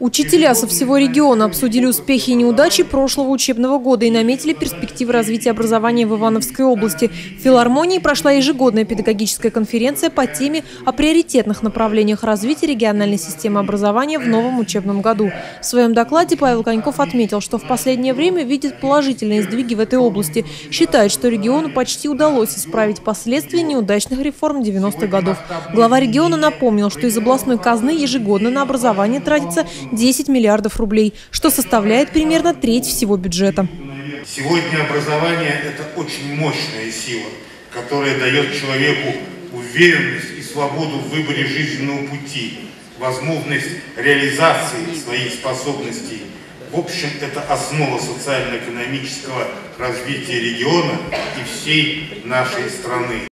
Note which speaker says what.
Speaker 1: Учителя со всего региона обсудили успехи и неудачи прошлого учебного года и наметили перспективы развития образования в Ивановской области. В филармонии прошла ежегодная педагогическая конференция по теме о приоритетных направлениях развития региональной системы образования в новом учебном году. В своем докладе Павел Коньков отметил, что в последнее время видит положительные сдвиги в этой области. Считает, что региону почти удалось исправить последствия неудачных реформ 90-х годов. Глава региона напомнил, что из областной казны ежегодно на образование тратится 10 миллиардов рублей, что составляет примерно треть всего бюджета.
Speaker 2: Сегодня образование – это очень мощная сила, которая дает человеку уверенность и свободу в выборе жизненного пути, возможность реализации своих способностей. В общем, это основа социально-экономического развития региона и всей нашей страны.